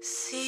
See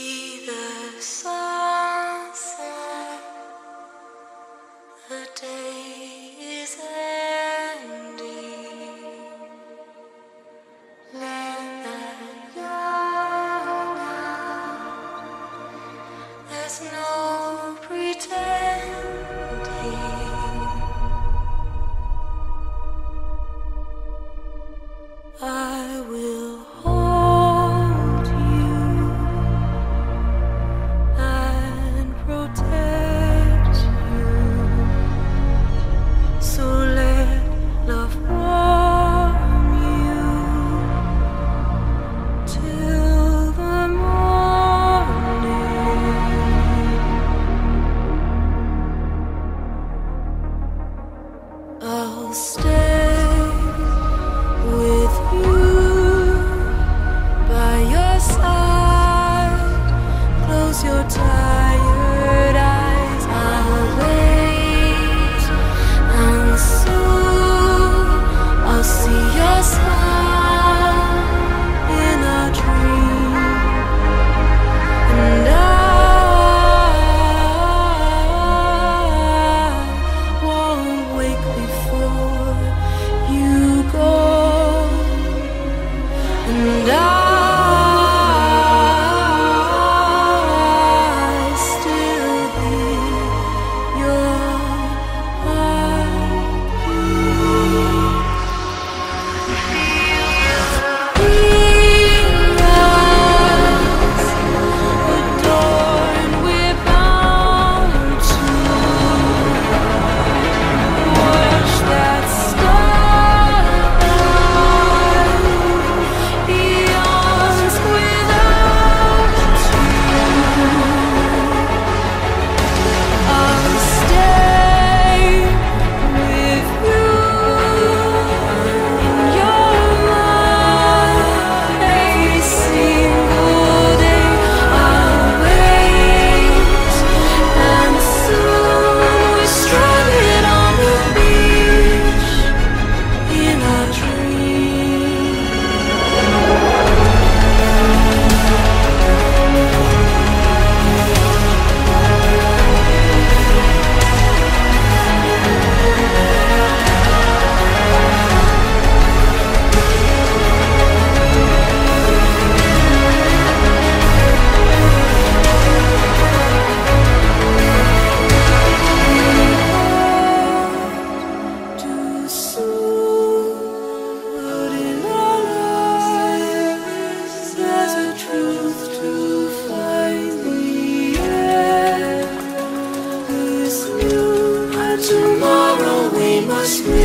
trust.